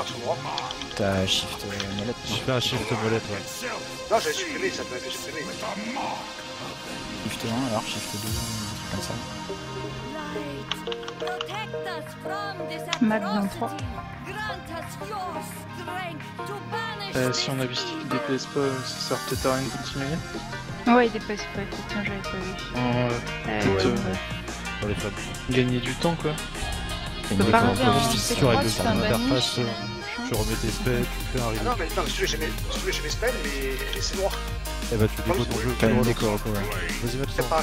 par sur moi. T'as shift euh, molette. J'ai fait un shift molette, ouais. Non, j'avais supprimé, ça m'avait fait supprimer. Shift 1, alors shift 2, comme ça. Map 23. Euh, si on avait dit qu'il déplace pas, ça sert peut-être à rien de continuer. Ouais, il dépasse pas, effectivement, j'avais pas vu. Euh, Euh, ouais. euh, fans. gagner du temps quoi. T'as peut une pas écran revenir en positive C3, Tu euh, machin. tu remets tes spells, tu fais un Ah non, mais non, si tu veux, j'ai mes, spells, mais c'est noir. Eh bah tu ton jeu. Tu ouais. Vas-y, pas.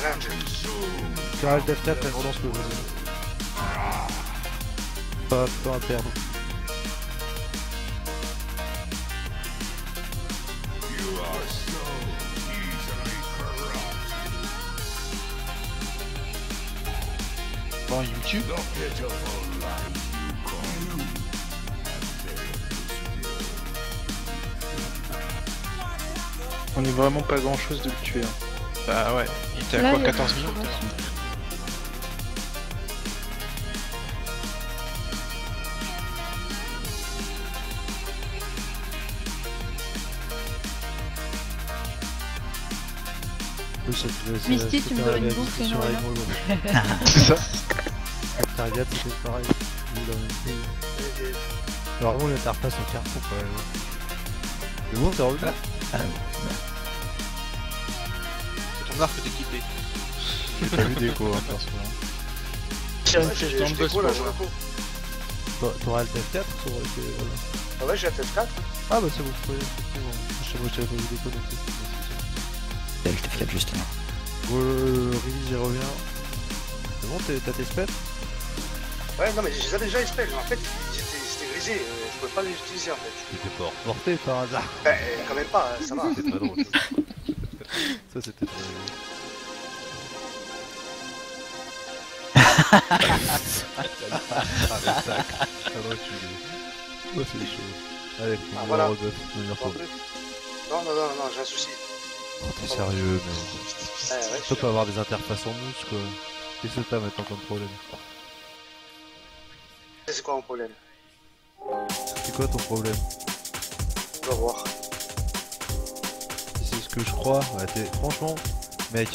Tu arrêtes F4 et relance le vas-y. Pas, pas à perdre. Bon, YouTube. On est vraiment pas grand chose de le tuer. hein. Bah ouais, il était à Là, quoi il y a 14 pas de minutes c'était tu me donnes une Hollow. C'est ça. Target, c'était pareil. Alors, vraiment, l'interface en carton quand même. C'est bon, t'es revenu Ton arc est équipé. J'ai pas vu d'écho, hein, perso. Tiens, Ouais, j'ai boss déco là. T'a- T'auras le F4 ça aurait été. euh, Ah ouais, j'ai la TF4. Ah bah c'est bon, oui, effectivement. Je sais pas, j'avais pas vu d'écho donc c'est. T'as le F4 justement. Euh, Rilly, j'y reviens. C'est bon, t'es- t'as tes spells Ouais, non, mais j'ai déjà déjà les spells. En fait, c'était grisé. euh, je pouvais pas les utiliser en fait. T'étais pas reporté par hasard. Euh, quand même pas, hein, ça va. C'est très drôle. ça c'était très drôle. ah les. Ah les... Ouais, c'est chaud. Allez, Ah, on voilà. on va y Non, non, non, non, j'ai un souci. Oh, t'es sérieux, mais... Ouais, ouais, Tu peux pas avoir des interfaces en mousse, quoi. Qu'est-ce que t'as maintenant comme problème? C'est quoi mon problème C'est quoi ton problème On va voir. Si c'est ce que je crois, ouais. Franchement, mec...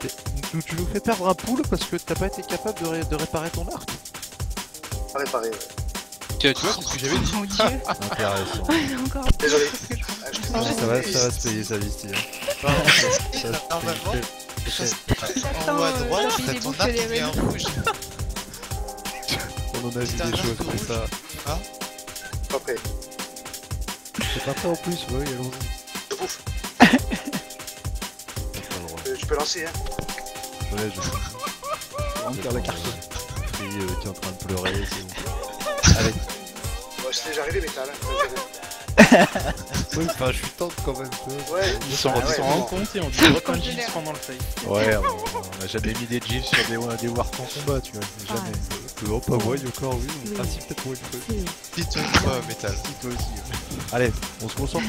Tu, tu nous fais perdre un pool parce que t'as pas été capable de, ré- de réparer ton arc Pas réparé, ouais. Tu vois, c'est ce que j'avais dit. Mon dieu, Intéressant. encore. Désolé. Ah, je Ah, ça, va, ça va se payer sa hein. Ça euh, arc les qui est en mêmes. rouge. On en a vu des choses rouge. ça. Pas prêt. C'est pas prêt en plus, bah oui, allons-y. Je bouffe. T'as. Euh, tu peux lancer, hein. Ouais, je... Encore carton. Free, euh, qui est en train de pleurer, c'est bon. Allez. Arrivé, métal. Hein. Ouais, Oui, enfin, je suis tente quand même. Ouais. Ils sont Ah ils ouais, sont bon. rendent compte et on dit autant de gifs pendant le fight. Ouais, on, a jamais mis des gifs sur des, des en combat, tu vois. Jamais. Euh, oh, pas moi, encore, oui. Oui. Ah si, peut-être. Dis-toi une fois, métal. Toi aussi. ouais. Allez, on se concentre.